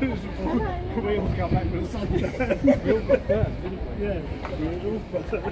we all come back with a suntan. We all got burnt, didn't we? yeah, we all burnt.